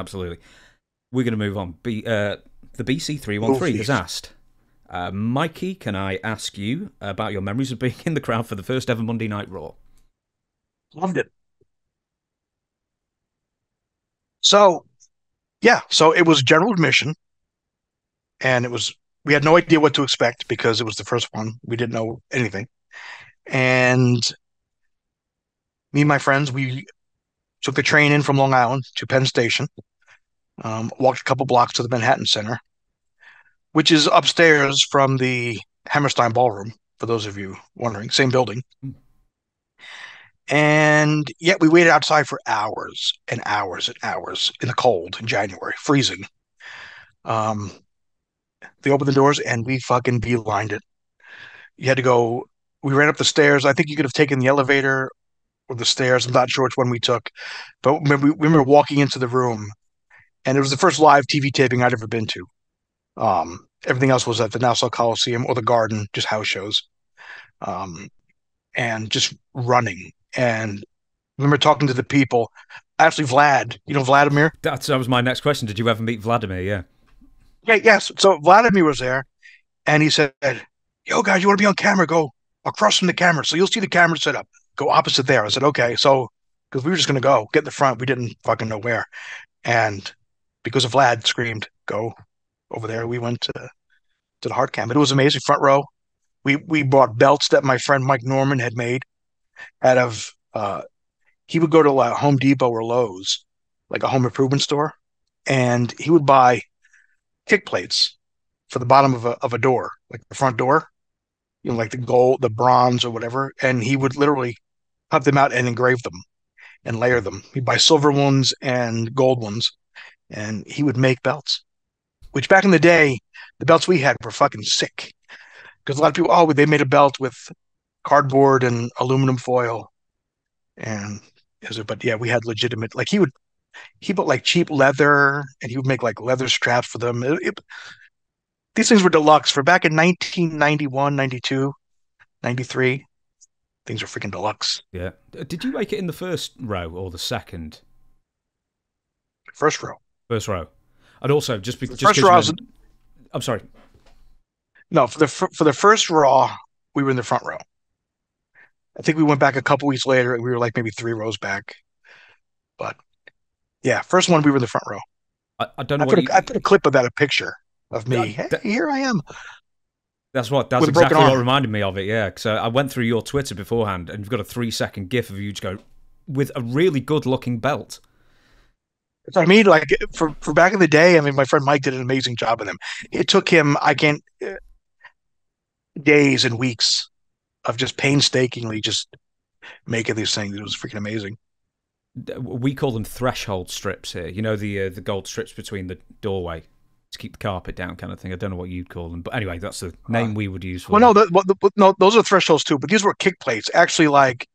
absolutely. We're going to move on. B, uh, the BC313 has asked, uh, Mikey, can I ask you about your memories of being in the crowd for the first ever Monday Night Raw? Loved it. So, yeah, so it was general admission, and it was we had no idea what to expect because it was the first one. We didn't know anything, and me and my friends we took the train in from Long Island to Penn Station, um, walked a couple blocks to the Manhattan Center, which is upstairs from the Hammerstein Ballroom. For those of you wondering, same building. And yet we waited outside for hours and hours and hours in the cold in January, freezing. Um, they opened the doors and we fucking beelined it. You had to go. We ran up the stairs. I think you could have taken the elevator or the stairs. I'm not sure which one we took, but we, we remember walking into the room, and it was the first live TV taping I'd ever been to. Um, everything else was at the Nassau Coliseum or the Garden, just house shows, um, and just running. And I remember talking to the people. Actually, Vlad, you know Vladimir. That's, that was my next question. Did you ever meet Vladimir? Yeah. Yeah, yes. So Vladimir was there, and he said, "Yo, guys, you want to be on camera? Go across from the camera, so you'll see the camera set up. Go opposite there." I said, "Okay." So because we were just gonna go get in the front, we didn't fucking know where, and because of Vlad screamed, "Go over there," we went to to the hard cam. It was amazing. Front row. We we bought belts that my friend Mike Norman had made out of. Uh, he would go to uh, Home Depot or Lowe's, like a home improvement store, and he would buy kick plates for the bottom of a of a door, like the front door, you know, like the gold, the bronze, or whatever. And he would literally cut them out and engrave them and layer them. He'd buy silver ones and gold ones, and he would make belts. Which back in the day, the belts we had were fucking sick. Because a lot of people, oh, they made a belt with cardboard and aluminum foil, and but yeah, we had legitimate. Like he would he bought like cheap leather and he would make like leather straps for them. It, it, these things were deluxe for back in 1991, 92, 93. Things were freaking deluxe. Yeah. Did you make it in the first row or the second? First row. First row. And also, just because. First row. I'm sorry. No, for the for the first raw, we were in the front row. I think we went back a couple weeks later, and we were like maybe three rows back. But yeah, first one we were in the front row. I, I don't know. I put, a, you... I put a clip of that, a picture of me. That, hey, here I am. That's what. That's exactly what reminded me of it. Yeah, because uh, I went through your Twitter beforehand, and you've got a three-second GIF of you just go with a really good-looking belt. I mean, like for for back in the day, I mean, my friend Mike did an amazing job with them. It took him, I can't, uh, days and weeks of just painstakingly just making these things. It was freaking amazing we call them threshold strips here. You know the uh, the gold strips between the doorway to keep the carpet down, kind of thing. I don't know what you'd call them, but anyway, that's the name uh, we would use. for Well, them. no, the, no, those are thresholds too, but these were kick plates, actually like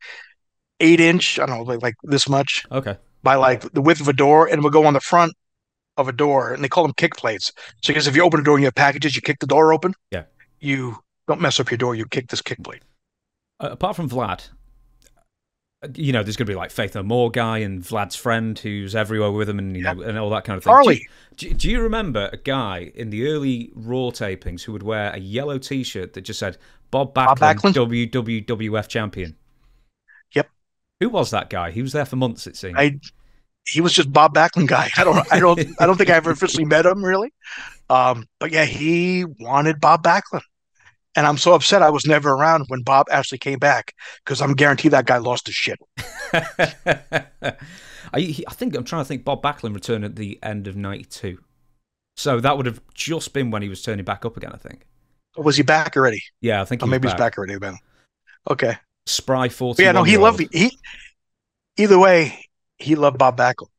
eight inch. I don't know, like, like this much. Okay. By like the width of a door, and would go on the front of a door, and they call them kick plates. So because if you open a door and you have packages, you kick the door open. Yeah. You don't mess up your door. You kick this kick plate. Uh, apart from Vlad, you know, there's going to be like Faith No More guy and Vlad's friend who's everywhere with him, and you know, and all that kind of thing. Harley. Do, do, do, you remember a guy in the early Raw tapings who would wear a yellow T-shirt that just said Bob Backlund, Bob Backlund? WWF champion? Who was that guy? He was there for months, it seems. I, he was just Bob Backlund guy. I don't, I don't, I don't think I ever officially met him really. Um, but yeah, he wanted Bob Backlund. And I'm so upset I was never around when Bob actually came back because I'm guaranteed that guy lost his shit. I, I think I'm trying to think. Bob Backlund returned at the end of '92, so that would have just been when he was turning back up again. I think. Was he back already? Yeah, I think. He maybe back. he's back already then. Okay. Spry forty. Yeah, no, he loved he. Either way, he loved Bob Backlund.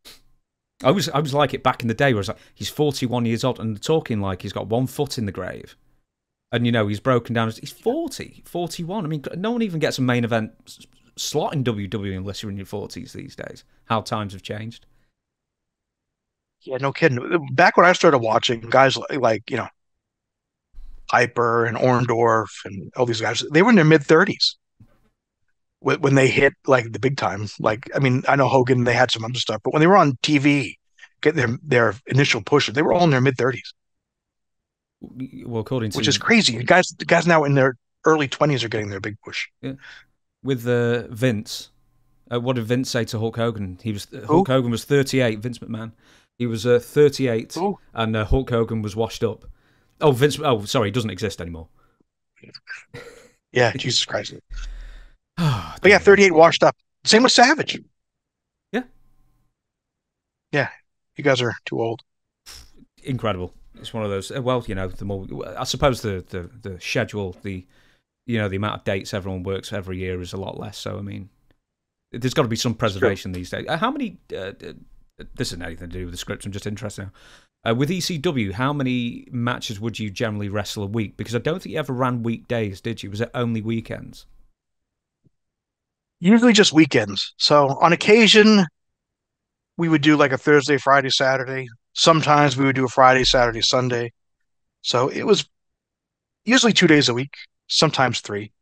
I was I was like it back in the day, where it's like he's 41 years old and talking like he's got one foot in the grave and you know he's broken down. He's 40, 41. I mean, no one even gets a main event slot in WWE unless you're in your 40s these days. How times have changed. Yeah, no kidding. Back when I started watching, guys like, like you know, Piper and Orndorff and all these guys, they were in their mid 30s when they hit like the big time. Like, I mean, I know Hogan, they had some other stuff, but when they were on TV get their their initial push. They were all in their mid thirties. Well, according to which is crazy. The guys, the guys now in their early twenties are getting their big push. Yeah. With uh, Vince, uh, what did Vince say to Hulk Hogan? He was Hulk Hogan was 38. Vince McMahon, he was uh, 38, and uh, Hulk Hogan was washed up. Oh, Vince. Oh, sorry, he doesn't exist anymore. Yeah, Jesus Christ. but yeah, 38 washed up. Same with Savage. Yeah. Yeah, you guys are too old. Incredible. It's one of those. uh, Well, you know, the more I suppose the the the schedule, the you know, the amount of dates everyone works every year is a lot less. So I mean, there's got to be some preservation these days. Uh, How many? Uh, uh, this isn't anything to do with the script. I'm just interested now. Uh, with ECW, how many matches would you generally wrestle a week? Because I don't think you ever ran weekdays, did you? Was it only weekends? Usually just weekends. So on occasion, we would do like a Thursday, Friday, Saturday. Sometimes we would do a Friday, Saturday, Sunday. So it was usually two days a week, sometimes three.